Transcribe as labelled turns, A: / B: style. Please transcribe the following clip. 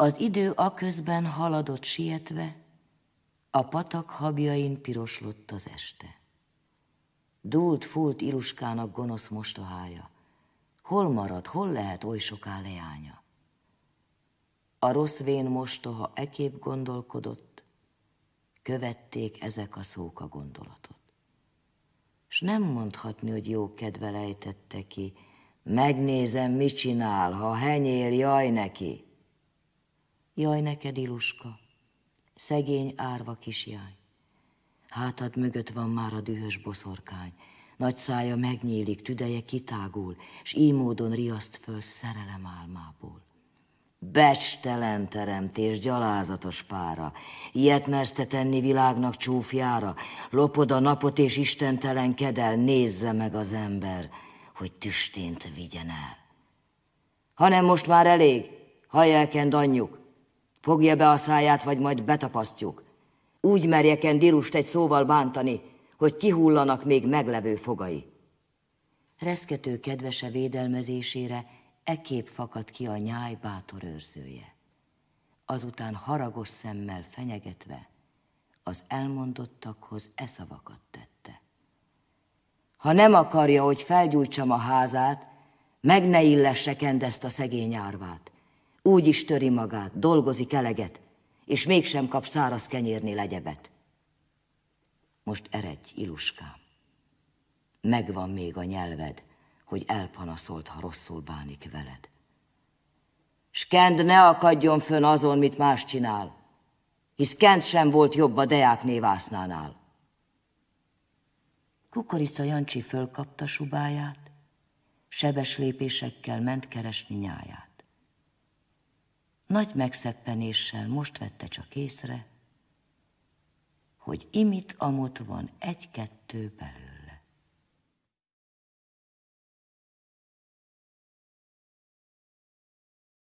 A: Az idő aközben haladott sietve, a patak habjain piroslott az este. Dúlt, fúlt Iruskának gonosz mostohája. Hol marad, hol lehet oly soká leánya? A rossz vén mostoha ekép gondolkodott, követték ezek a szók a gondolatot. S nem mondhatni, hogy jó kedve lejtette ki, megnézem, mit csinál, ha henyél, jaj neki. Jaj neked, Iluska, szegény árva kisjány. Hátad mögött van már a dühös boszorkány, nagy szája megnyílik, tüdeje kitágul, s így módon riaszt föl szerelem álmából. Becstelen teremtés, gyalázatos pára, ilyet mersz te tenni világnak csúfjára, lopod a napot és istentelen kedel, nézze meg az ember, hogy tüstént vigyen el. Hanem most már elég, hajjelkend anyjuk, fogja be a száját, vagy majd betapasztjuk. Úgy merjeken dirust egy szóval bántani, hogy kihullanak még meglevő fogai. Reszkető kedvese védelmezésére ekép fakad ki a nyáj bátor őrzője. Azután haragos szemmel fenyegetve az elmondottakhoz eszavakat tette. Ha nem akarja, hogy felgyújtsam a házát, meg ne illesse kendezt a szegény árvát. Úgy is töri magát, dolgozik eleget, és mégsem kap száraz kenyérni legyebet. Most eredj, Iluskám. Megvan még a nyelved, hogy elpanaszolt, ha rosszul bánik veled. S Kend ne akadjon fönn azon, mit más csinál, hisz Kend sem volt jobb a Deák névásznánál. Kukorica Jancsi fölkapta subáját, sebes lépésekkel ment keresni nyáját. Nagy megszeppenéssel most vette csak észre, hogy imit amot van egy-kettő belőle.